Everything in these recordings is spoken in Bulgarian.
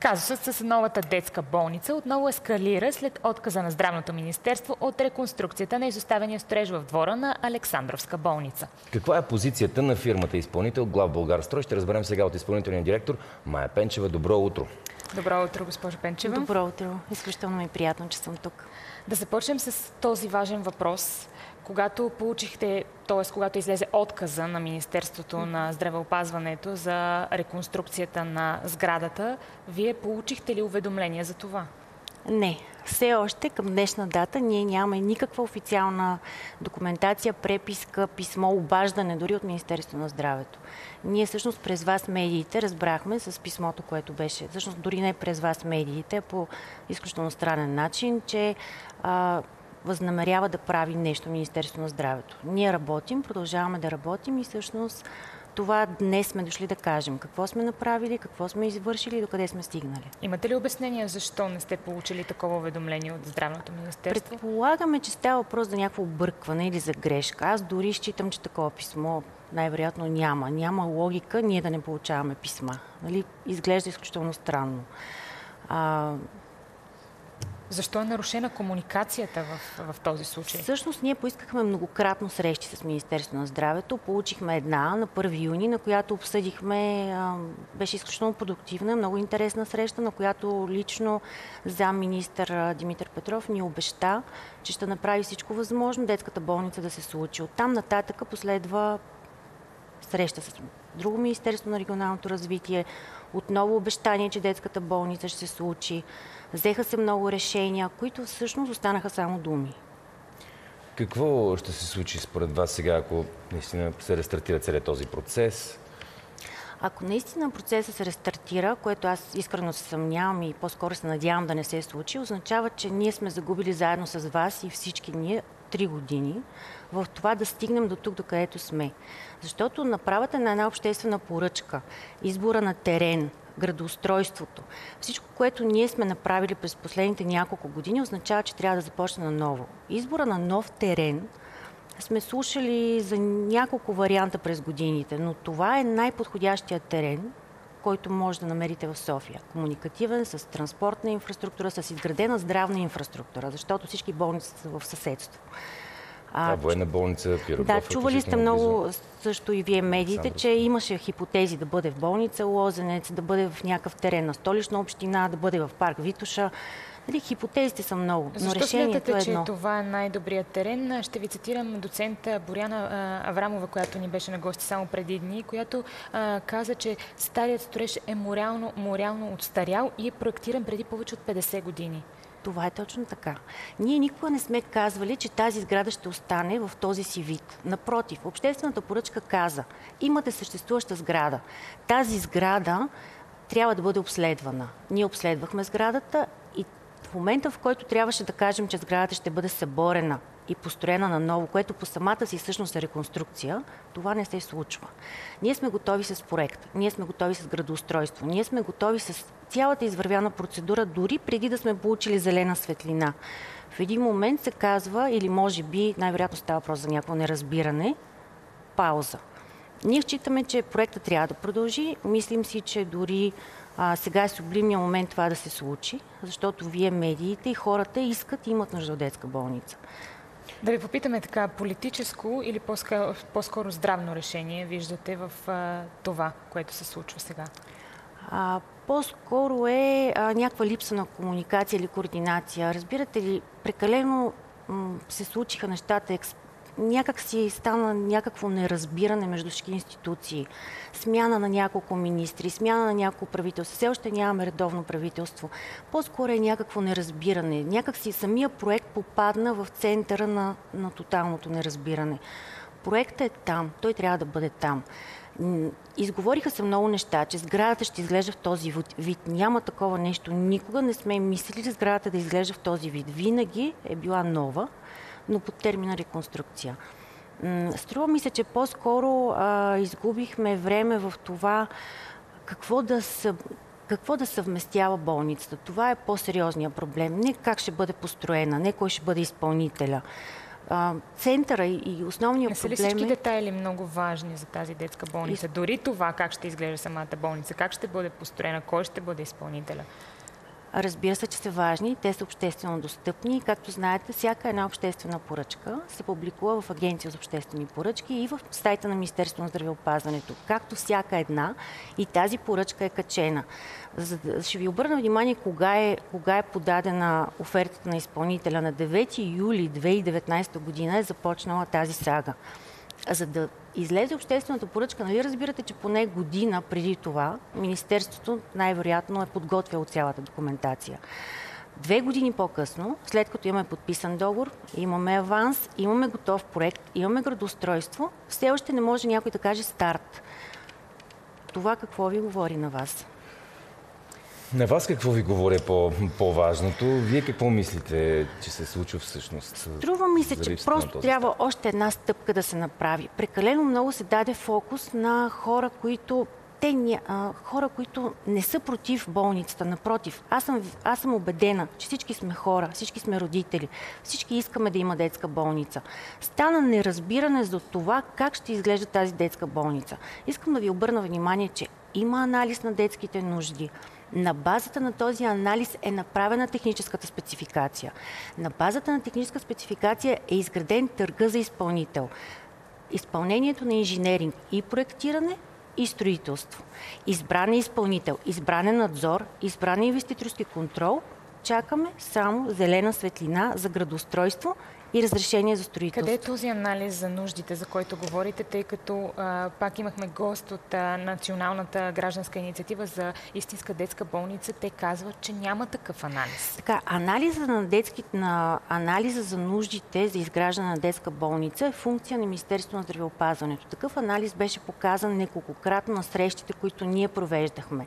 Казусът с новата детска болница отново ескалира след отказа на Здравното министерство от реконструкцията на изоставения строеж в двора на Александровска болница. Каква е позицията на фирмата изпълнител Глав Българстрой? Ще разберем сега от изпълнителния директор Майя Пенчева. Добро утро! Добро утро, госпожо Пенчева. Добро утро. Изключително ми приятно, че съм тук. Да започнем с този важен въпрос. Когато получихте, т.е. когато излезе отказа на Министерството на здравеопазването за реконструкцията на сградата, вие получихте ли уведомление за това? Не. Все още към днешна дата ние нямаме никаква официална документация, преписка, писмо, обаждане дори от Министерството на здравето. Ние всъщност през вас медиите разбрахме с писмото, което беше, всъщност дори не през вас медиите, по изключително странен начин, че а, възнамерява да прави нещо Министерство на здравето. Ние работим, продължаваме да работим и всъщност това днес сме дошли да кажем. Какво сме направили, какво сме извършили и докъде сме стигнали. Имате ли обяснение защо не сте получили такова уведомление от Здравното министерство? Предполагаме, че става въпрос за някакво объркване или за грешка. Аз дори считам, че такова писмо най-вероятно няма. Няма логика ние да не получаваме писма. Нали? Изглежда изключително странно. А, защо е нарушена комуникацията в, в този случай? Всъщност ние поискахме многократно срещи с Министерството на здравето. Получихме една на 1 юни, на която обсъдихме, беше изключително продуктивна, много интересна среща, на която лично зам министър Димитър Петров ни обеща, че ще направи всичко възможно детската болница да се случи. Оттам нататъка последва среща с друго Министерство на регионалното развитие, отново обещание, че детската болница ще се случи. Взеха се много решения, които всъщност останаха само думи. Какво ще се случи според вас сега, ако наистина се рестартира целият този процес? Ако наистина процесът се рестартира, което аз искрено се съмнявам и по-скоро се надявам да не се случи, означава, че ние сме загубили заедно с вас и всички ние три години в това да стигнем до тук, до където сме. Защото направата на една обществена поръчка, избора на терен, градоустройството. Всичко, което ние сме направили през последните няколко години, означава, че трябва да започне на ново. Избора на нов терен сме слушали за няколко варианта през годините, но това е най-подходящия терен, който може да намерите в София. Комуникативен, с транспортна инфраструктура, с изградена здравна инфраструктура, защото всички болници са в съседство. А, а военна болница, Пирогов, Да, чували сте много близо. също и вие медиите, че имаше хипотези да бъде в болница Лозенец, да бъде в някакъв терен на столична община, да бъде в парк Витуша. Дали, хипотезите са много, но Защо решението смятате, е едно. че това е най-добрият терен? Ще ви цитирам доцента Боряна Аврамова, която ни беше на гости само преди дни, която а, каза, че старият строеж е морално, морално отстарял и е проектиран преди повече от 50 години. Това е точно така. Ние никога не сме казвали, че тази сграда ще остане в този си вид. Напротив, обществената поръчка каза, имате съществуваща сграда. Тази сграда трябва да бъде обследвана. Ние обследвахме сградата и в момента, в който трябваше да кажем, че сградата ще бъде съборена и построена на ново, което по самата си всъщност е реконструкция, това не се случва. Ние сме готови с проект, ние сме готови с градоустройство, ние сме готови с цялата извървяна процедура, дори преди да сме получили зелена светлина. В един момент се казва, или може би, най-вероятно става въпрос за някакво неразбиране, пауза. Ние считаме, че проектът трябва да продължи. Мислим си, че дори а, сега е сублимния момент това да се случи, защото вие, медиите и хората искат и имат нужда от детска болница. Да ви попитаме така, политическо или по-скоро здравно решение виждате в а, това, което се случва сега? По-скоро е някаква липса на комуникация или координация. Разбирате ли, прекалено се случиха нещата, експ някак си стана някакво неразбиране между всички институции. Смяна на няколко министри, смяна на няколко правителства. Все още нямаме редовно правителство. По-скоро е някакво неразбиране. Някак си самия проект попадна в центъра на, на тоталното неразбиране. Проектът е там, той трябва да бъде там. Изговориха се много неща, че сградата ще изглежда в този вид. Няма такова нещо. Никога не сме мислили сградата да изглежда в този вид. Винаги е била нова но под термина реконструкция. Струва ми се, че по-скоро а, изгубихме време в това какво да, съ, какво да съвместява болницата. Това е по-сериозният проблем. Не как ще бъде построена, не кой ще бъде изпълнителя. А, центъра и, и основният Не са ли всички детайли много важни за тази детска болница? И... Дори това как ще изглежда самата болница, как ще бъде построена, кой ще бъде изпълнителя? Разбира се, че са важни, те са обществено достъпни. Както знаете, всяка една обществена поръчка се публикува в Агенция за обществени поръчки и в сайта на Министерството на здравеопазването. Както всяка една и тази поръчка е качена. За ще ви обърна внимание кога е, кога е подадена офертата на изпълнителя. На 9 юли 2019 година е започнала тази сага. За да излезе обществената поръчка, нали разбирате, че поне година преди това Министерството най-вероятно е подготвяло цялата документация. Две години по-късно, след като имаме подписан договор, имаме аванс, имаме готов проект, имаме градоустройство, все още не може някой да каже старт. Това какво ви говори на вас? На вас какво ви говори по, по-важното? Вие какво мислите, че се случва всъщност? Струва ми се, че просто трябва още една стъпка да се направи. Прекалено много се даде фокус на хора, които те, а, хора, които не са против болницата. Напротив, аз съм, аз съм убедена, че всички сме хора, всички сме родители, всички искаме да има детска болница. Стана неразбиране за това как ще изглежда тази детска болница. Искам да ви обърна внимание, че има анализ на детските нужди. На базата на този анализ е направена техническата спецификация. На базата на техническа спецификация е изграден търга за изпълнител. Изпълнението на инженеринг и проектиране и строителство. Избран е изпълнител, избран е надзор, избран е инвеститорски контрол. Чакаме само зелена светлина за градостройство и разрешение за строителство. Къде е този анализ за нуждите, за който говорите, тъй като а, пак имахме гост от а, Националната гражданска инициатива за истинска детска болница. Те казват, че няма такъв анализ. Така, анализа на, детски, на анализа за нуждите за изграждане на детска болница е функция на Министерството на здравеопазването. Такъв анализ беше показан неколкократно на срещите, които ние провеждахме.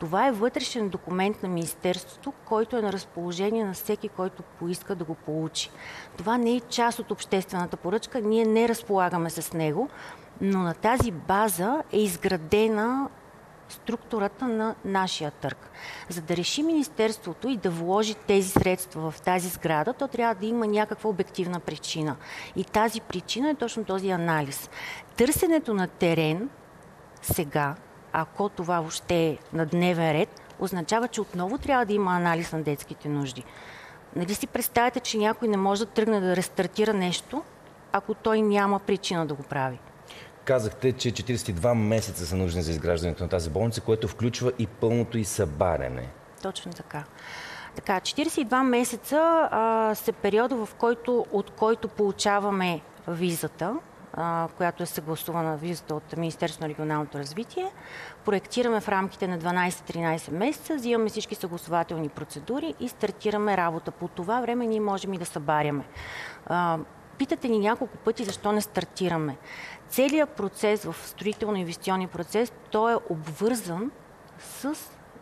Това е вътрешен документ на Министерството, който е на разположение на всеки, който поиска да го получи. Това не е част от обществената поръчка, ние не разполагаме с него, но на тази база е изградена структурата на нашия търг. За да реши Министерството и да вложи тези средства в тази сграда, то трябва да има някаква обективна причина. И тази причина е точно този анализ. Търсенето на терен сега ако това въобще е на дневен ред, означава, че отново трябва да има анализ на детските нужди. Нали си представяте, че някой не може да тръгне да рестартира нещо, ако той няма причина да го прави? Казахте, че 42 месеца са нужни за изграждането на тази болница, което включва и пълното и събаряне. Точно така. Така, 42 месеца а, са периода, в който, от който получаваме визата, която е съгласувана визата от Министерството на регионалното развитие. Проектираме в рамките на 12-13 месеца, взимаме всички съгласователни процедури и стартираме работа. По това време ние можем и да събаряме. Питате ни няколко пъти защо не стартираме. Целият процес в строително-инвестиционния процес, той е обвързан с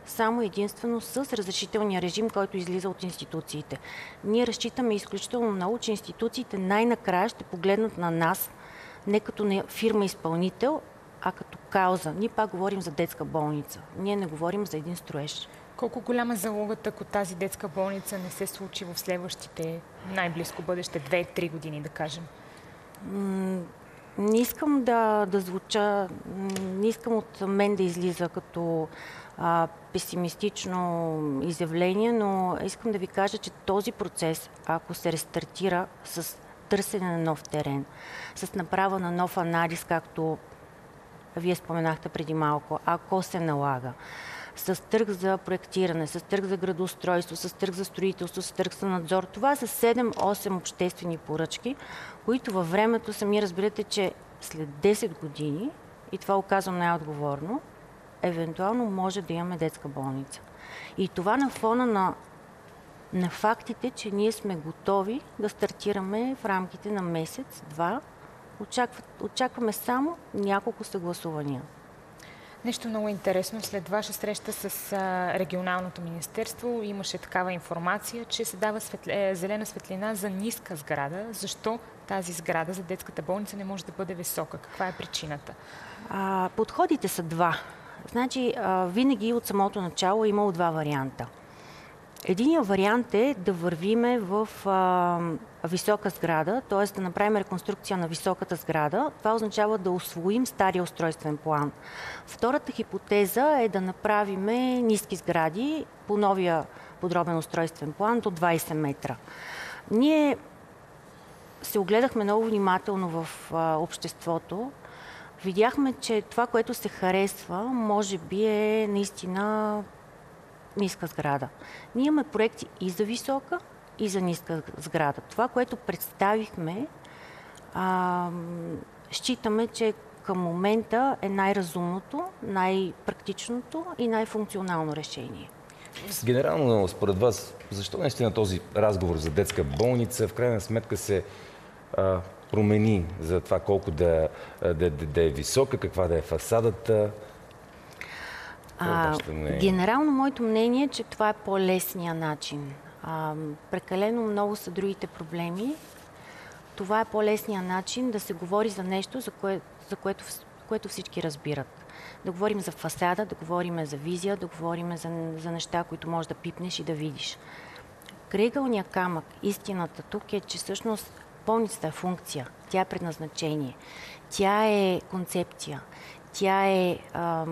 само единствено с разрешителния режим, който излиза от институциите. Ние разчитаме изключително много, че институциите най-накрая ще погледнат на нас не като не фирма изпълнител, а като кауза. Ние пак говорим за детска болница. Ние не говорим за един строеж. Колко голяма залогът, ако тази детска болница не се случи в следващите най-близко бъдеще 2-3 години, да кажем? не искам да, да звуча, не искам от мен да излиза като а, песимистично изявление, но искам да ви кажа, че този процес, ако се рестартира с търсене на нов терен, с направа на нов анализ, както вие споменахте преди малко, ако се налага, с търг за проектиране, с търг за градоустройство, с търг за строителство, с търг за надзор. Това са 7-8 обществени поръчки, които във времето сами разбирате, че след 10 години, и това оказвам най-отговорно, евентуално може да имаме детска болница. И това на фона на на фактите, че ние сме готови да стартираме в рамките на месец, два. очакваме само няколко съгласувания. Нещо много интересно. След ваша среща с регионалното министерство имаше такава информация, че се дава светле, зелена светлина за ниска сграда. Защо тази сграда за детската болница не може да бъде висока? Каква е причината? А, подходите са два. Значи, а, винаги от самото начало е имало два варианта – Единият вариант е да вървиме в а, висока сграда, т.е. да направим реконструкция на високата сграда. Това означава да освоим стария устройствен план. Втората хипотеза е да направим ниски сгради по новия подробен устройствен план до 20 метра. Ние се огледахме много внимателно в а, обществото. Видяхме, че това, което се харесва, може би е наистина ниска сграда. Ние имаме проекти и за висока, и за ниска сграда. Това, което представихме, а, считаме, че към момента е най-разумното, най-практичното и най-функционално решение. Генерално, според вас, защо наистина този разговор за детска болница в крайна сметка се а, промени за това колко да, да, да, да е висока, каква да е фасадата? А, генерално моето мнение е, че това е по-лесния начин. А, прекалено много са другите проблеми. Това е по-лесния начин да се говори за нещо, за, кое, за което, което всички разбират. Да говорим за фасада, да говорим за визия, да говорим за, за неща, които можеш да пипнеш и да видиш. Кръгълния камък, истината тук е, че всъщност болницата е функция, тя е предназначение, тя е концепция, тя е а,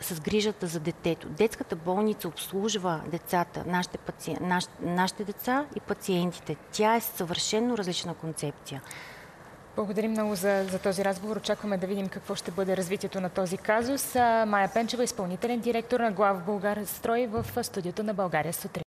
с грижата за детето. Детската болница обслужва децата, нашите, паци... наш... нашите деца и пациентите. Тя е съвършенно различна концепция. Благодарим много за, за този разговор. Очакваме да видим какво ще бъде развитието на този казус. Майя Пенчева, изпълнителен директор на Глав Българ Строй в студиото на България сутрин.